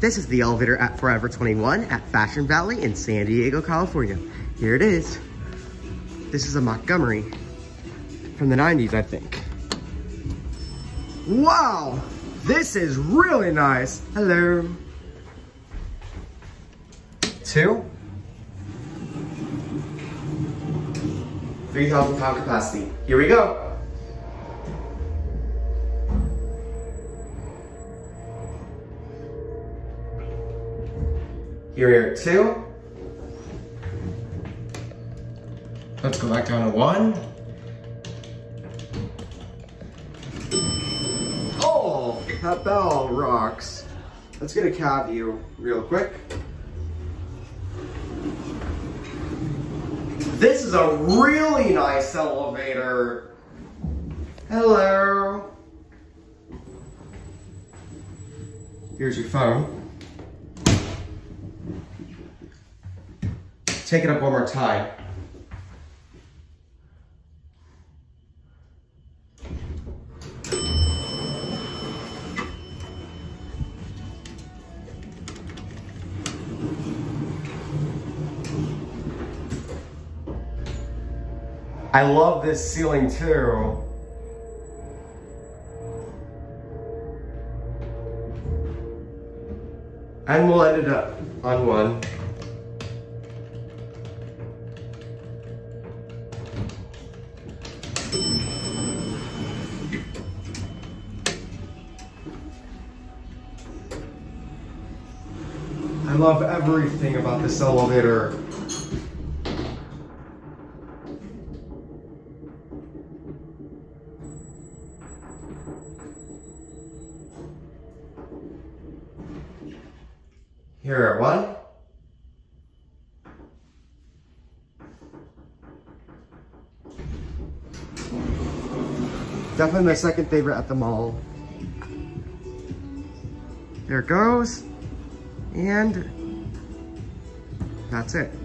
This is the elevator at Forever 21 at Fashion Valley in San Diego, California. Here it is. This is a Montgomery from the 90s, I think. Wow, this is really nice. Hello. Two. 3,000 pound capacity. Here we go. Here we are two. Let's go back down to one. Oh, that bell rocks. Let's get a cab view real quick. This is a really nice elevator. Hello. Here's your phone. Take it up one more time. I love this ceiling too. And we'll end it up on one. I love everything about this elevator. Here one. Definitely my second favorite at the mall. There it goes. And that's it.